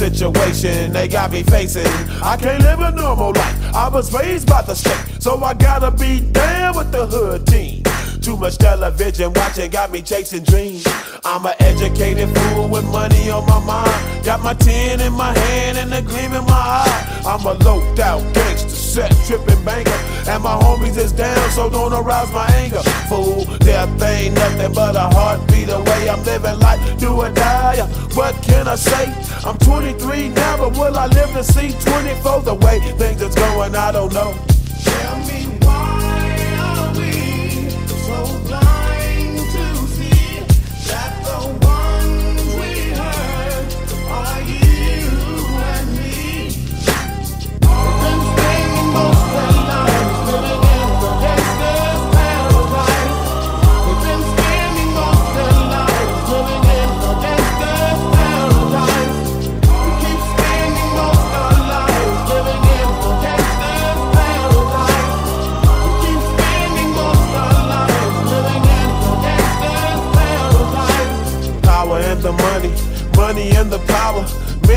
Situation they got me facing. I can't live a normal life. I was raised by the state, so I gotta be down with the hood team. Too much television watching got me chasing dreams. I'm an educated fool with money on my mind. Got my tin in my hand and a gleam in my eye. I'm a loped out gangster, set tripping banker. And my homies is down, so don't arouse my anger. Fool, death ain't nothing but a heartbeat away. I'm living life, do or die. What can I say? I'm 23 now, but will I live to see 24? The way things is going, I don't know. Tell me why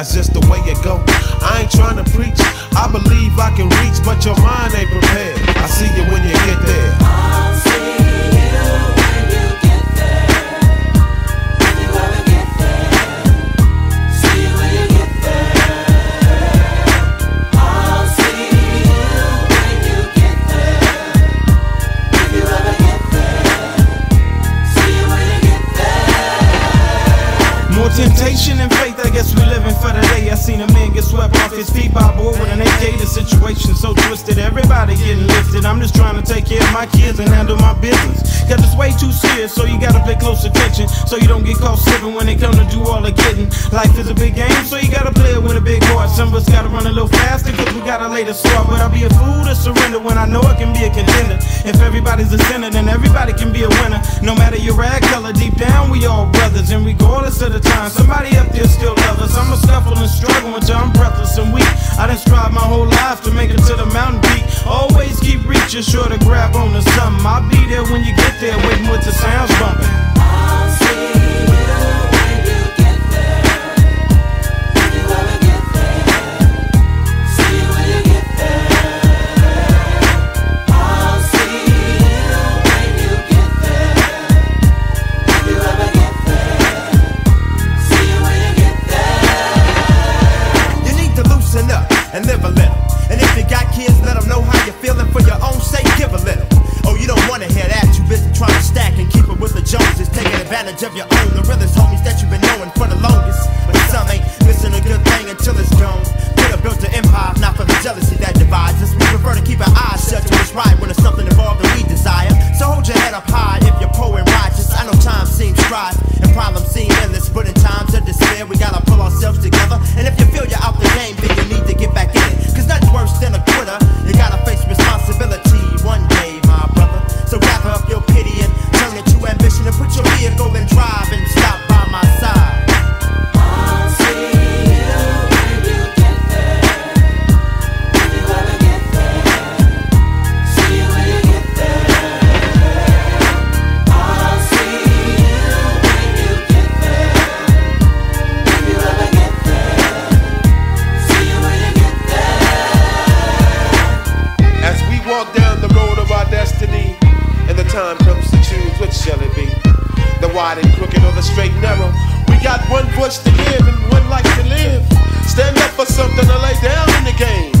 That's just the way it go. I ain't trying to preach. I believe I can reach, but your mind ain't prepared. I see you when you get there. I'm just trying to take care of my kids and handle my business. Cause it's way too serious, so you gotta pay close attention. So you don't get caught slipping when they come to do all the getting. Life is a big game, so you gotta play it with a big heart. Some of us gotta run a little faster, cause we gotta lay the start. But I'll be a fool to surrender when I know I can be a contender. If everybody's a sinner, then everybody can be a winner. No matter your rag color, deep down we all brothers. And regardless of the time, somebody up there still loves us. I'ma scuffle and struggle until I'm breathless and weak. I done strive my whole life to make it to the mountain peak. Always keep reaching, sure to grab on to something. I'll be there when you get there, waiting with the sounds bumping. Down the road of our destiny, and the time comes to choose which shall it be, the wide and crooked or the straight and narrow. We got one bush to give and one life to live. Stand up for something to lay down in the game.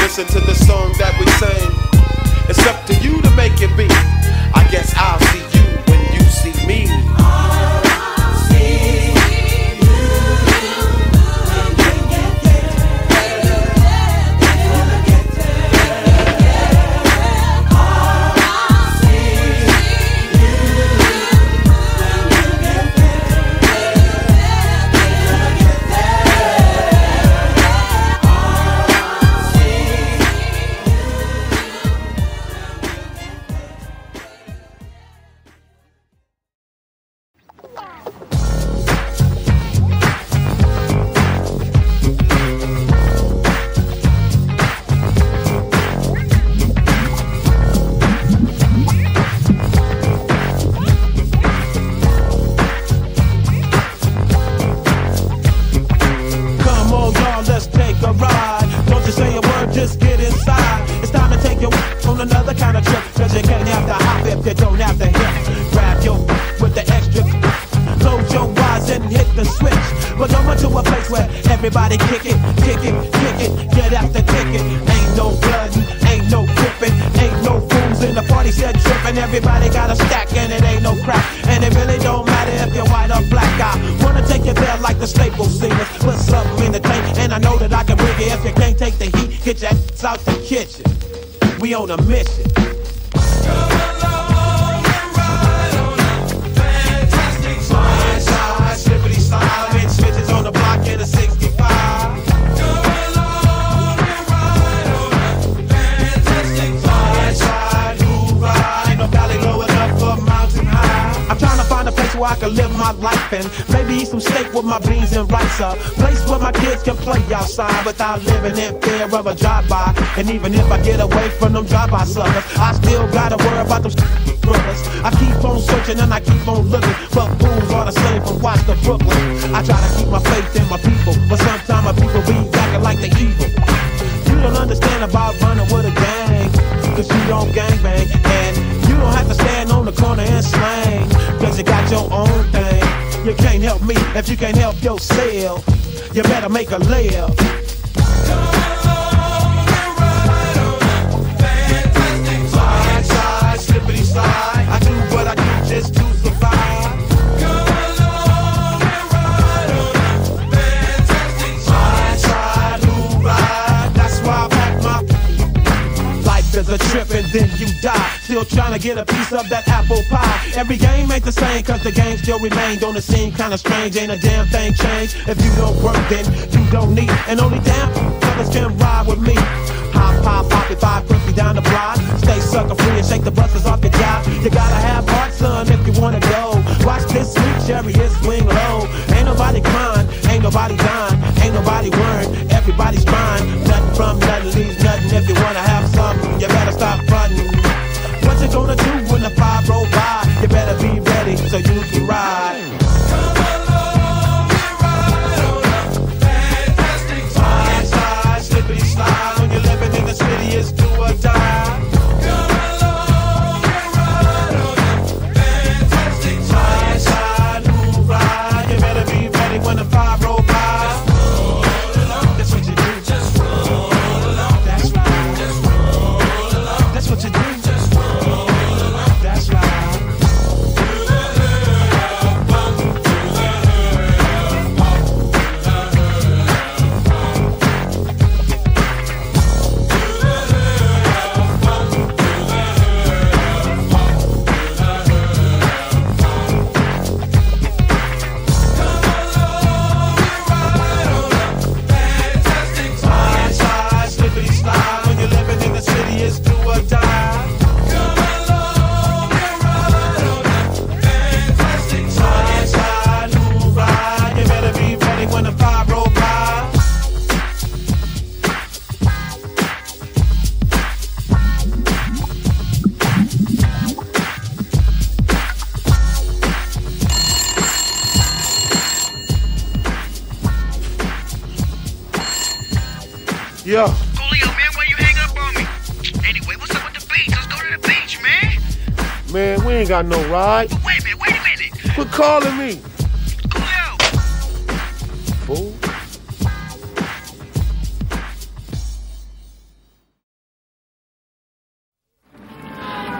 Listen to the song that we sing. It's up to you to make it be. I guess I'll see you when you see me. Cause you can't have the hop if you don't have the hip. Grab your with the extra. Close your eyes and hit the switch. But over to a place where everybody kick it, kick it, kick it, get out the ticket. Ain't no blood, ain't no gripping, ain't no fools in the party set tripping. Everybody got a stack and it ain't no crap. And it really don't matter if you're white or black. I wanna take you there like the Staple Singers. Put something in the tank, and I know that I can bring it. If you can't take the heat, get your ass out the kitchen. We on a mission. I can live my life and maybe eat some steak with my beans and rice. A place where my kids can play outside without living in fear of a drive-by. And even if I get away from them drive-by suckers, I still gotta worry about them brothers. I keep on searching and I keep on looking, but fools are the same from Watts to Brooklyn. I try to keep my faith in my people, but sometimes my people be acting like they evil. You don't understand about running with a gang, cause you don't gang bang. And you don't have to stand on the corner and slang, your own thing. You can't help me if you can't help yourself. You better make a slide. I do what I do just to then you die. Still trying to get a piece of that apple pie. Every game ain't the same, cause the game still remain. Don't it seem kinda strange? Ain't a damn thing changed. If you don't work, then you don't need. And only damn fellas can ride with me. Hop, hop, poppy, five pussy down the block. Stay sucker free and shake the busters off your job. You gotta have heart, son, if you wanna go. Watch this sweet chariot swing low. Ain't nobody crying, ain't nobody dying, ain't nobody worrying. Everybody's trying. Nothing from nothing leaves nothing. If you wanna have something, you better stop fronting. What you gonna do ain't got no ride. But wait a minute, wait a minute. Quit calling me, Coolio. fool.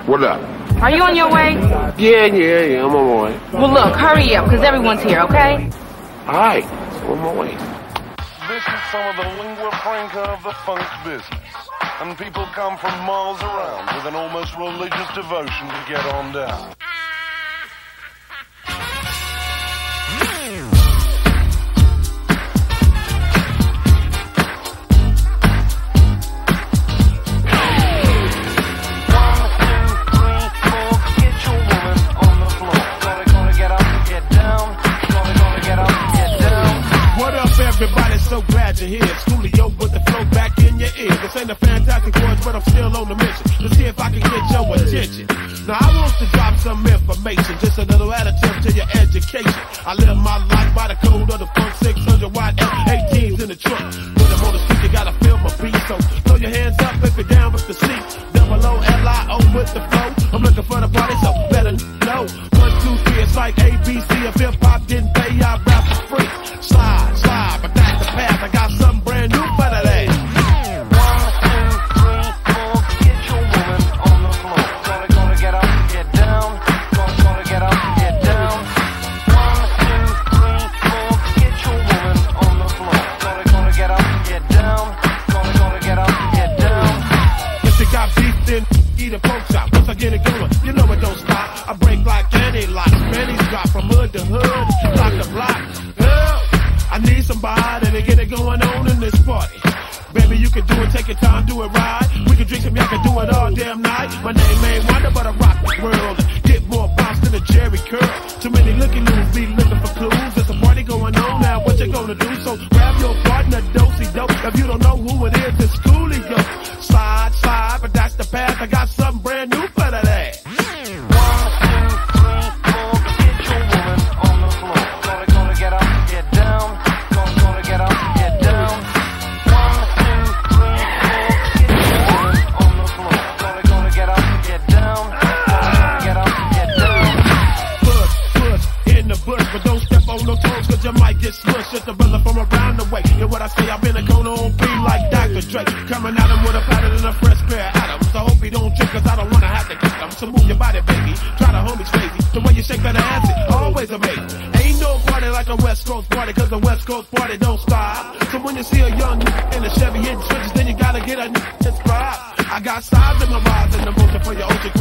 What up? Are you on your way? Yeah, yeah, yeah, I'm on my way. Well, look, hurry up, because everyone's here, okay? Alright, on my way. Is some of the lingua franca of the funk business. And people come from miles around with an almost religious devotion to get on down. You're here. Coolio with the flow back in your ear. This ain't a fantastic voyage, but I'm still on the mission. Let's see if I can get your attention. Now, I want to drop some information, just a little additive to your education. I live my life by the code of the funk 600 watt F18s in the trunk. When I'm on the street, you gotta feel my beat. So throw your hands up if you're down with the seat. Double O L I O with the flow. Cause I don't wanna have to kick them. So move your body, baby. Try the homies crazy. The way you shake that ass, it always amazing. Ain't no party like a West Coast party, cause the West Coast party don't stop. So when you see a young in a Chevy hitting switches, then you gotta get a inspired. I got sides in my rise and the motion for your ocean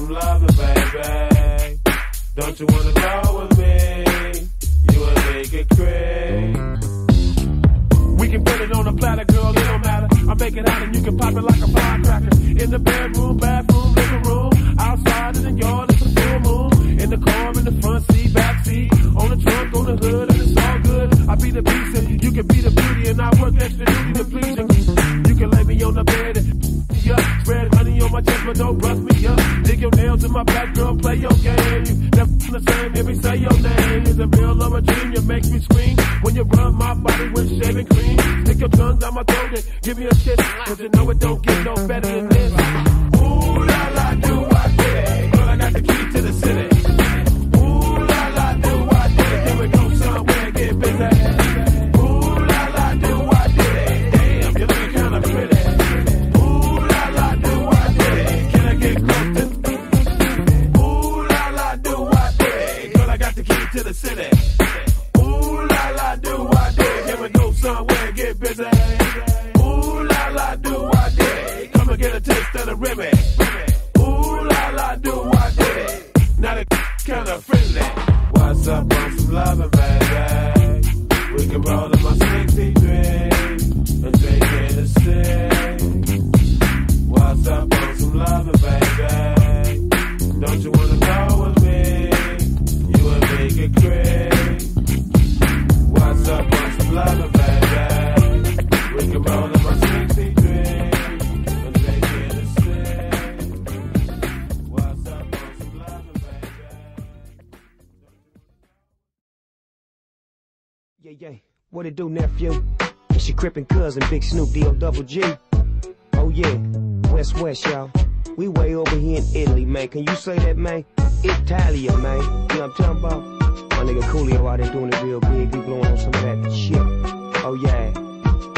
some love, baby. Don't you wanna go with me? You and me get crazy. We can put it on a platter, girl, it don't matter. I make it out and you can pop it like a firecracker. In the bedroom, bathroom, living room, outside in the yard, it's a full moon. In the car, in the front seat, back seat, on the trunk, on the hood, and it's all good. I be the beast and you can be the beauty, and I work extra duty to please you. You can lay me on the bed and up, spread honey on my chest, but don't brush me up your nails in my back, girl, play your game. Never the same if we say your name. Is a real or a dream? You make me scream when you rub my body with shaving cream. Stick your tongue down my throat and give me a kiss, cause you know it don't get no better feel that. What's up on some loving, baby? We can roll in my 63 and drink Hennessy. What's up on some loving, baby? Don't you wanna What it do, nephew? It's your crippin' cousin, Big Snoop D-O double G. Oh yeah, West West, y'all. We way over here in Italy, man. Can you say that, man? Italia, man. You know what I'm talking about? My nigga Coolio out there doing it real big. We blowing on some of that shit. Oh yeah.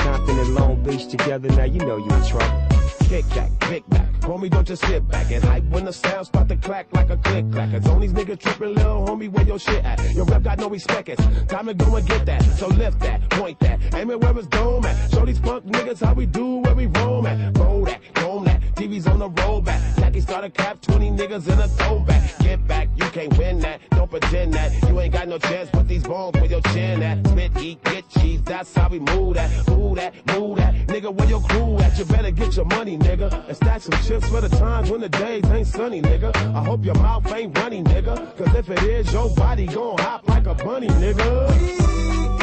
Compton and Long Beach together, now you know you in trouble. Kick back, kick back. Homie, don't just sit back and hype when the sound start to clack like a click clack. Cause on these niggas tripping, little homie, where your shit at? Your rep got no respect, it's time to go and get that. So lift that, point that, aim it where it's dome at. Show these punk niggas how we do where we roam at. Roll that, roam that, TV's on the rollback. Jackie started cap, 20 niggas in a throwback. Get back, you can't win that, don't pretend that. You ain't got no chance, put these bones where your chin at. Spit, eat, get cheese, that's how we move that. Move that, move that, nigga, where your crew at? You better get your money, nigga. And stack some chips for the times when the days ain't sunny, nigga. I hope your mouth ain't runny, nigga. Cause if it is, your body gon' hop like a bunny, nigga.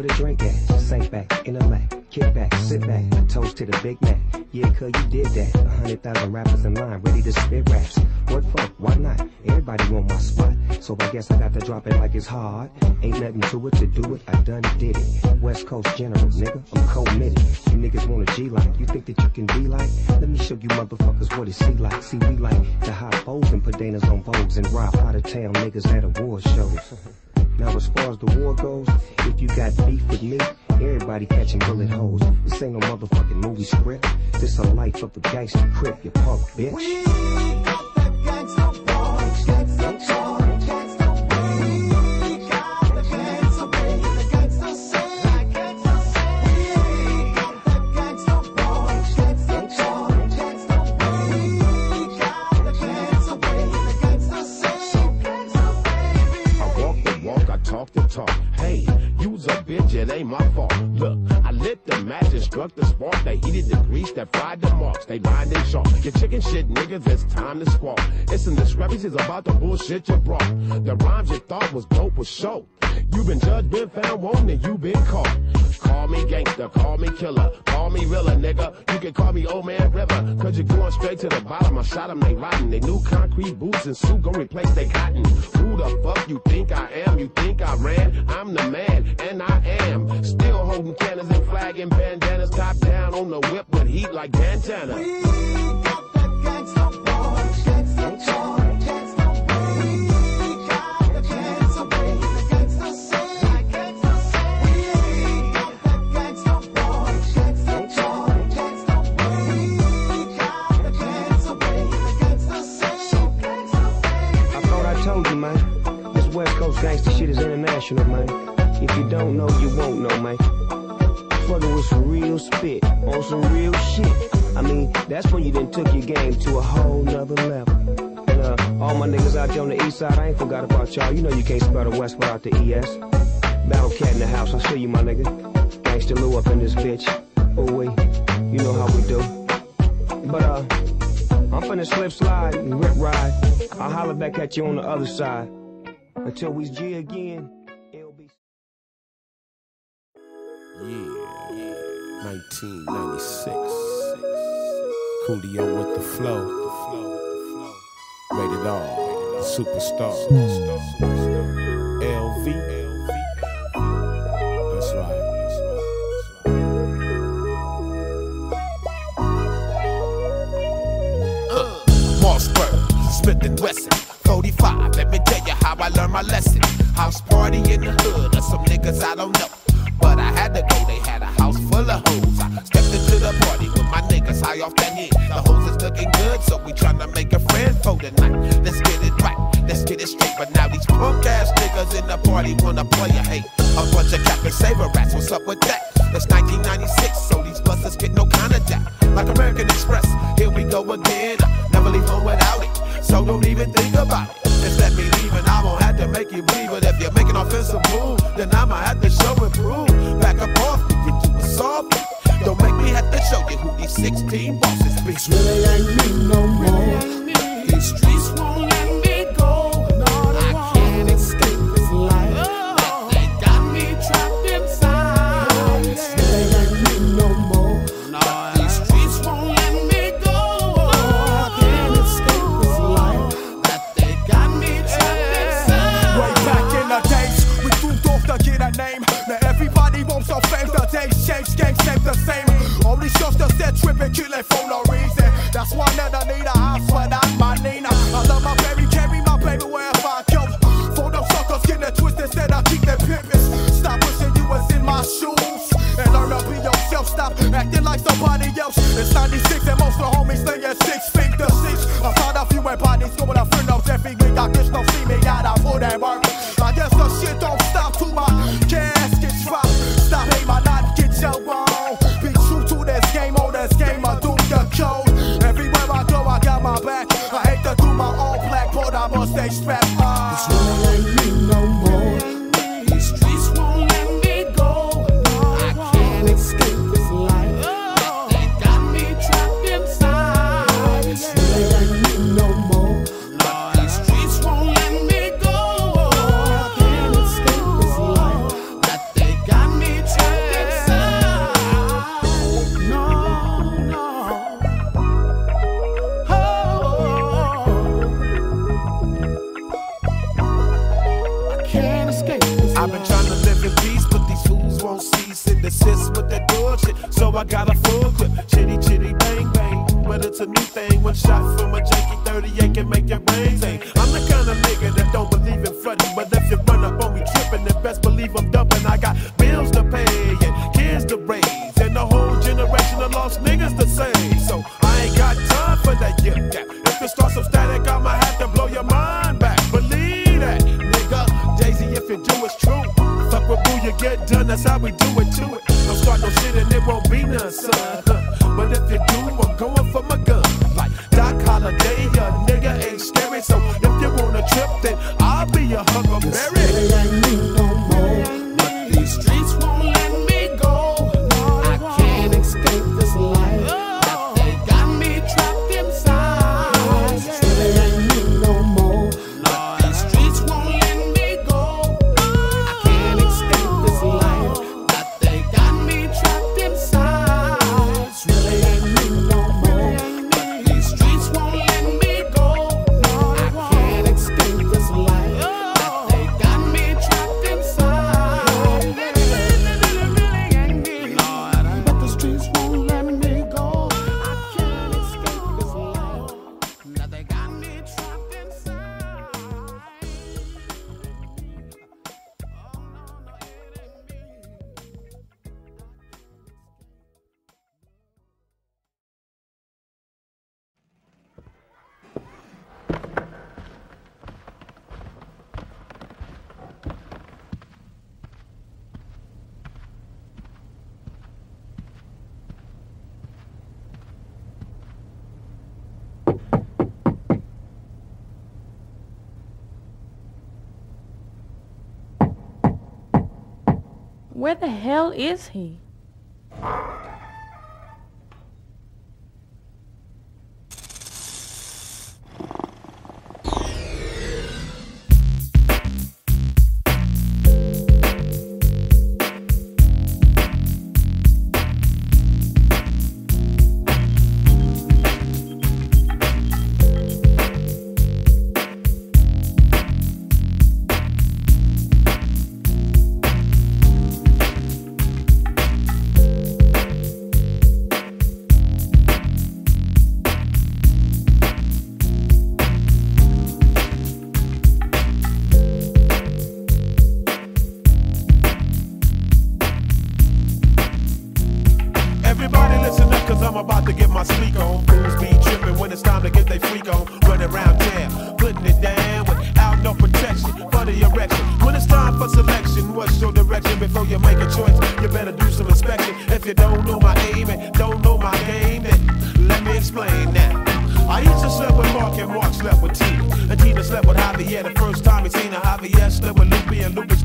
With a drink at. Sink back, in the lap. Kick back, sit back. Toast to the Big Mac. Yeah, cuz you did that. A hundred thousand rappers in line, ready to spit raps. What for? Why not? Everybody want my spot. So I guess I got to drop it like it's hard. Ain't nothing to it to do it. I done did it. West Coast General, nigga. I'm committed. You niggas want a G like. You think that you can be like? Let me show you motherfuckers what it see like. See, we like to hot foes and put Danas on Vogues and rob out of town niggas at award shows. Now as far as the war goes, if you got beef with me, everybody catching bullet holes. This ain't no motherfucking movie script. This a life of a gangster crip, you punk bitch. Discrepancies about the bullshit you brought. The rhymes you thought was dope was show. You been judged, been found wanting, you been caught. Call me gangster, call me killer, call me realer, nigga. You can call me old man river, cause you're going straight to the bottom. I shot 'em, they rotten. They new concrete boots and suit gon' replace they cotton. Who the fuck you think I am? You think I ran? I'm the man, and I am. Still holding cannons and flagging bandanas, top down on the whip with heat like bandana. I international, man. If you don't know, you won't know, man. Fucking with some real spit on some real shit. I mean, that's when you then took your game to a whole nother level. And uh, all my niggas out there on the east side, I ain't forgot about y'all. You know you can't spell the West without the ES. Battle Cat in the house, I'll show you, my nigga. Gangsta Lou up in this bitch. Oh, wait, you know how we do. But, uh, I'm finna slip slide and rip ride. I'll holler back at you on the other side. Until we's G again, Yeah, 1996. Coolio with the flow. The flow. Rated R. Superstar. LV. That's right. Uh. Mossberg, Smith and Wesson, 45. Let me tell you how I learned my lesson. House party in the hood, or some niggas I don't know but I had to go. They had a house full of hoes. I stepped into the party with my niggas high off that head. The hoes is looking good, so we tryna make a friend for the night. Let's get it right, let's get it straight. But now these punk ass niggas in the party wanna play a hate. A bunch of Captain Saber rats, what's up with that? That's 1996, so these buses get no kind of jack. Like American Express, here we go again. I never leave home without it, so don't even think about it. 16 bosses, bitch. that strap Where the hell is he?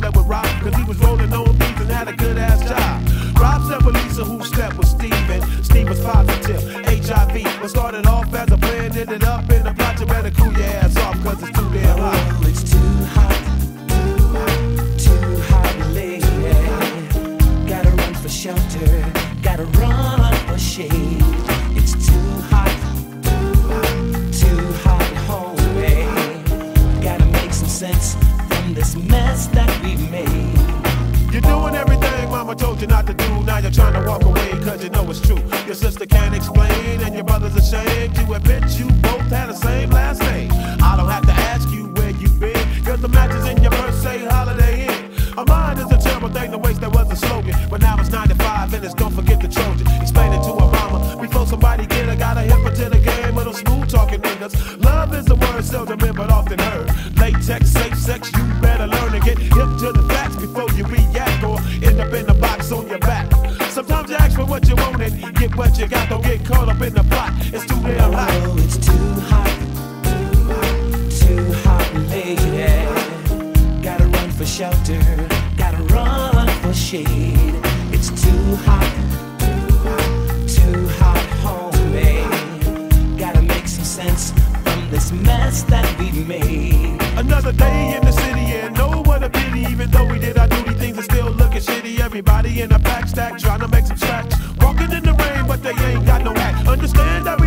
And Lupe with Rob. Cause he was rolling on beats and had a good ass job. Rob slept with Lisa who slept with Steven. Steve was positive. HIV. What started off as a plan ended up in a plot. You better cool your ass sister can't explain and your brother's ashamed to admit Another day in the city and know what a pity. Even though we did our duty, things are still looking shitty. Everybody in a pack stack trying to make some stacks. Walking in the rain, but they ain't got no hat. Understand that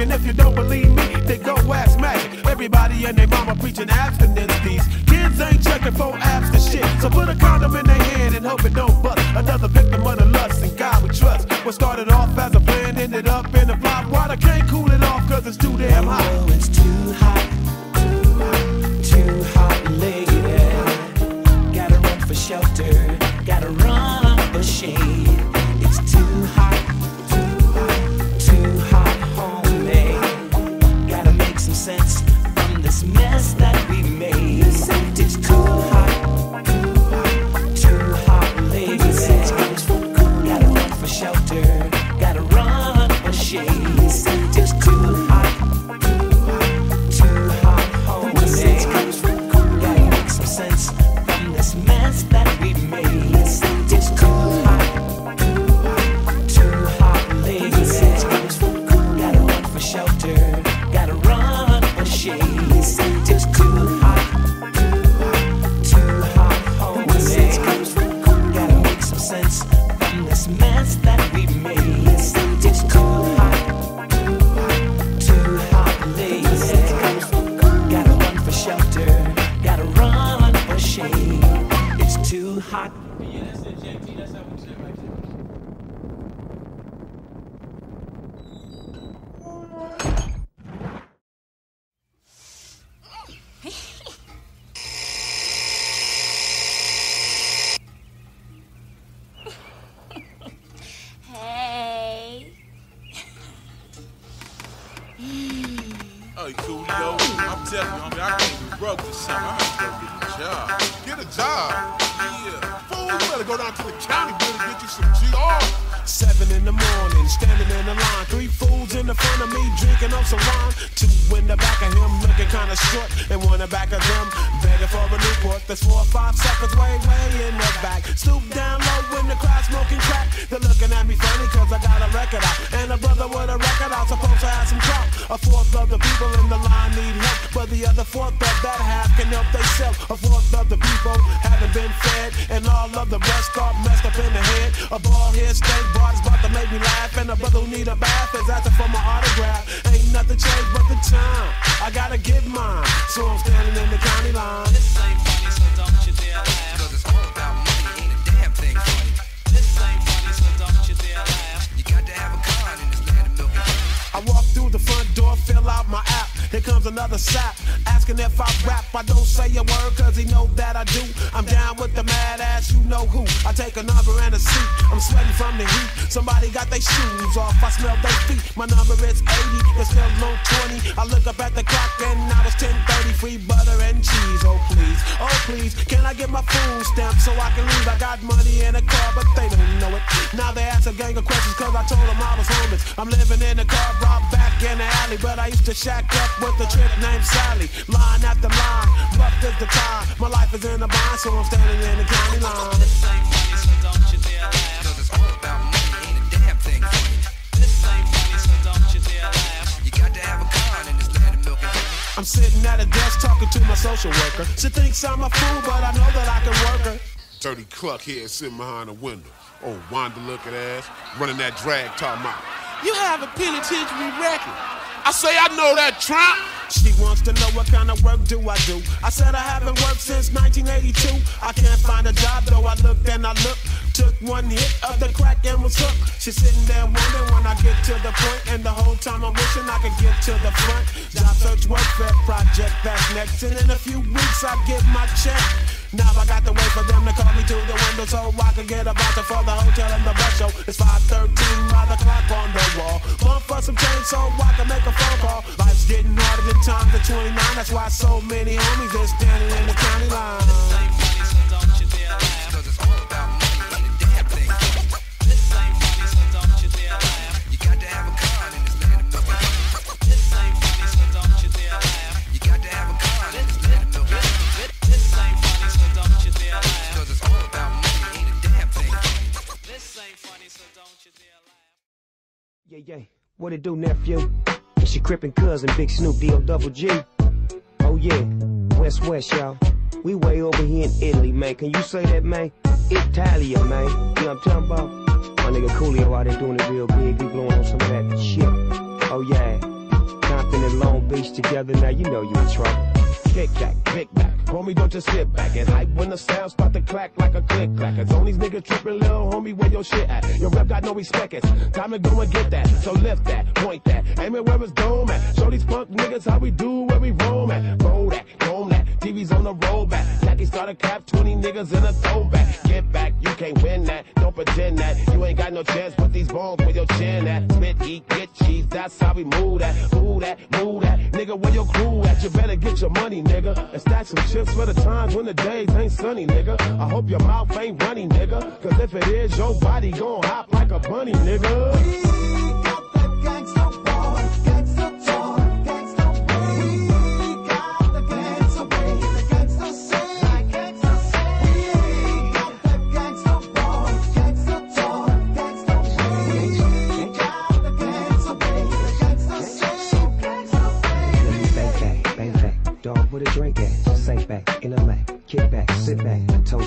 And if you don't believe me, then go ask magic. Everybody and their mama preaching abstinence. These kids ain't checking for abs to shit. So put a condom in their hand and hope it don't bust. Another victim of the lust and God we trust. What started off as a plan ended up in a flop. Water can't cool it off cause it's too damn hot. Oh, it's too hot, That's four or five seconds way, way in the back. Stoop down low when the crowd smoking crack. They're looking at me funny cause I got a record out. And a brother with a record out, supposed to have some clout. A fourth of the people in the line need help. But the other fourth of that half can help themselves. A fourth of the people haven't been fed. And all of the rest got messed up in the head. A ball head steak body's about to make me laugh. And a brother who need a bath is asking for my autograph. Ain't nothing changed but the time. I gotta get mine. So I'm standing in the county line. I walk through the front door, fill out my app. Here comes another sap, asking if I rap. I don't say a word, cause he know that I do. I'm down with the mad ass, you know who. I take a number and a seat. I'm sweating from the heat. Somebody got their shoes off. I smell their feet. My number is 80. It's still low 20. I look up at the clock and now it's 10:30. Free butter and cheese. Oh please, oh please. Can I get my food stamp so I can leave? I got money in a car, but they don't know it. Now they ask a gang of questions cause I told them I was homeless. I'm living in a car, robbed back in the alley. But I used to shack up with a chick named Sally. Line after line, rough is the time. My life is in a bind, so I'm standing in the county line. I'm sitting at a desk talking to my social worker. She thinks I'm a fool, but I know that I can work her. Dirty cluck here sitting behind the window. Oh, Wanda looking ass, running that drag talking about. You have a penitentiary record. I say I know that Trump. She wants to know what kind of work do I do. I said I haven't worked since 1982. I can't find a job, though I looked and I looked. Took one hit of the crack and was hooked. She's sitting there wondering when I get to the point, and the whole time I'm wishing I could get to the front. Job search workfare project that's next, and in a few weeks I get my check. Now I got to wait for them to call me to the window so I can get a voucher for the hotel and the bus show. It's 5:13 by the clock on the wall. Bump for some change so I can make a phone call. Life's getting harder than times at 29. That's why so many homies are standing in the county line. Yeah, yeah. What it do, nephew? It's your crippin' cousin, Big Snoop D-O double G. Oh yeah, West West, y'all. We way over here in Italy, man. Can you say that, man? Italia, man. You know what I'm talking about? My nigga Coolio out there doing it real big. We blowing on some of that shit. Oh yeah. Compton and Long Beach together, now you know you in trouble. Kick back, kick back. Homie, don't just sit back and hype when the sound start to clack like a click clack. Cause on these niggas tripping, little homie, where your shit at? Your rep got no respect, it's time to go and get that. So lift that, point that, aim it where it's dome at. Show these punk niggas how we do where we roam at. Roll that, comb that, TV's on the roll rollback. Jackie started cap, 20 niggas in a throwback. Get back, you can't win that, don't pretend that. You ain't got no chance with these bones where your chin at. Spit, eat, get cheese, that's how we move that. Move that, move that. Nigga, where your crew at? You better get your money, nigga. And stack some chips for the times when the days ain't sunny, nigga. I hope your mouth ain't runny, nigga. Cause if it is, your body gon' hop like a bunny, nigga.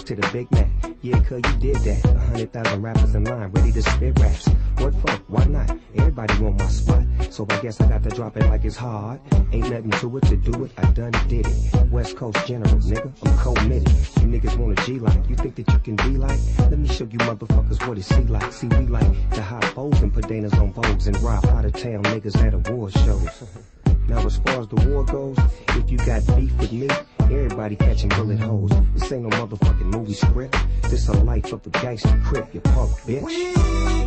To the Big Mac. Yeah, cuz you did that. A hundred thousand rappers in line, ready to spit raps. What for? Why not? Everybody want my spot. So I guess I got to drop it like it's hard. Ain't nothing to it to do it. I done did it. West Coast General, nigga. I'm committed. You niggas want a G like. You think that you can be like? Let me show you motherfuckers what it see like. See, we like to hot foes and put Danas on Vogues and rob out of town niggas at award shows. Now as far as the war goes, if you got beef with me, everybody catching bullet holes. This ain't no motherfucking movie script. This a life of a gangster crip, you punk bitch.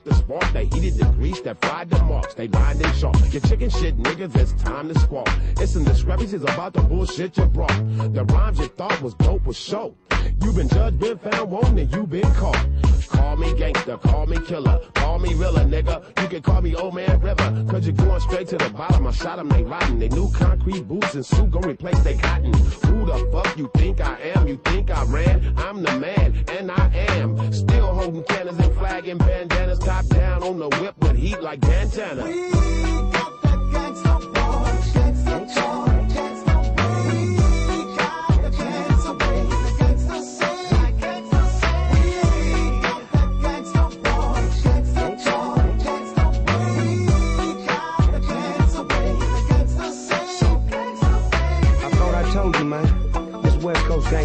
The spark. They heated the grease that fried the marks. They lined and sharp. Your chicken shit, niggas, it's time to squawk. It's some discrepancies about the bullshit you brought. The rhymes you thought was dope was show. You been judged, been found wanting, you been caught. Call me gangster, call me killer, call me realer, nigga. You can call me old man river, cause you're going straight to the bottom. I shot 'em, they rotten. They new concrete boots and suit gon' replace they cotton. Who the fuck you think I am? You think I ran? I'm the man, and I am. Still holding cannons and flagging bandanas, top down on the whip with heat like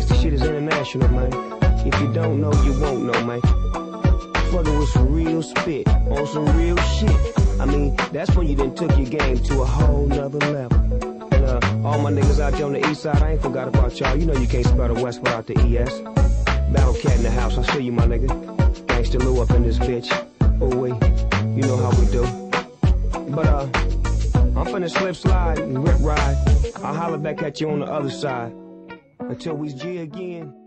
bandana. international, man. If you don't know, you won't know, man. Fucking with some real spit on some real shit. I mean, that's when you done took your game to a whole nother level. And uh, all my niggas out there on the east side, I ain't forgot about y'all. You know you can't spell the west without the ES. Battlecat in the house, I see you, my nigga. Gangsta Lou up in this bitch. Oh, wait, you know how we do. But, uh, I'm finna slip slide and rip ride. I'll holler back at you on the other side. Until we G again.